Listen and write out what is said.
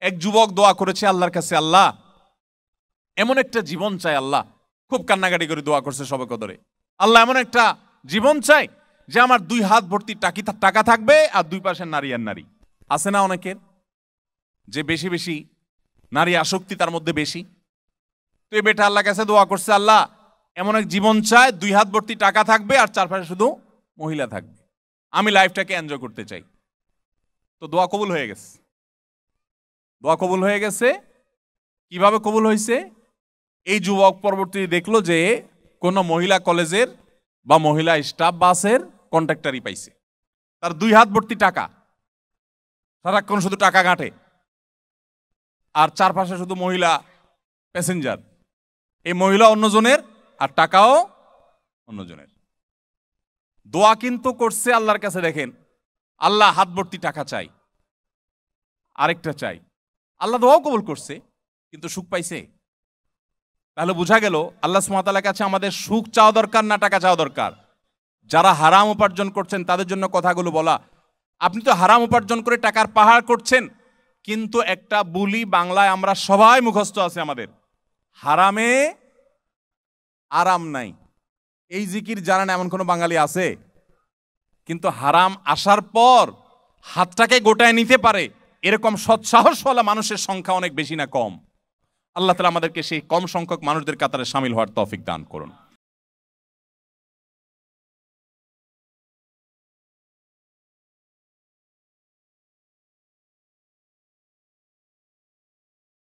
এক যুবক দোয়া করেছে আল্লাহর কাছে, আল্লাহ, এমন একটা জীবন চাই আল্লাহ। খুব কান্নাকাটি করে দোয়া করছে সবে কদরে আল্লাহ, এমন একটা জীবন চাই যে আমার দুই হাত ভর্তি টাকি টাকা থাকবে আর দুই পাশে নারী আর নারী। আছে না অনেকের? যে বেশি বেশি নারী আসক্তি তার মধ্যে বেশি। তো এই বেটা আল্লাহ কাছে দোয়া করছে, আল্লাহ, এমন এক জীবন চায় দুই হাত ভর্তি টাকা থাকবে আর চারপাশে শুধু মহিলা থাকবে। আমি লাইফটাকে এনজয় করতে চাই। তো দোয়া কবুল হয়ে গেছে। দোয়া কবুল হয়ে গেছে। কীভাবে কবুল হয়েছে এই যুবক পরবর্তী দেখল যে কোনো মহিলা কলেজের বা মহিলা স্টাফ বাসের কন্ট্রাক্টারই পাইছে। তার দুই হাত ভর্তি টাকা। সারাক্ষণ শুধু টাকা ঘাটে। আর চারপাশে শুধু মহিলা প্যাসেঞ্জার। এই মহিলা অন্যজনের আর টাকাও অন্যজনের। দোয়া কিন্তু করছে আল্লাহর কাছে দেখেন। আল্লাহ হাত ভর্তি টাকা চাই। আরেকটা চাই। আল্লাহ দোয়াও কবুল করছে, কিন্তু সুখ পাইছে। তাহলে বোঝা গেল, আল্লাহ সুমাতালার কাছে আমাদের সুখ চাওয়া দরকার না টাকা চাওয়া দরকার। যারা হারাম উপার্জন করছেন, তাদের জন্য কথাগুলো বলা। আপনি তো হারাম উপার্জন করে টাকার পাহাড় করছেন, কিন্তু একটা বুলি বাংলায় আমরা সবাই মুখস্থ আছে আমাদের। হারামে আরাম নাই। এই জিকির জানেন এমন কোনো বাঙালি আছে? কিন্তু হারাম আসার পর হাতটাকে গোটায় নিতে পারে। এরকম সৎসাহসওয়ালা মানুষের সংখ্যা অনেক বেশি না কম। আল্লাহ তালা আমাদেরকে সেই কম সংখ্যক মানুষদের কাতারে সামিল হওয়ার তফিক দান করুন।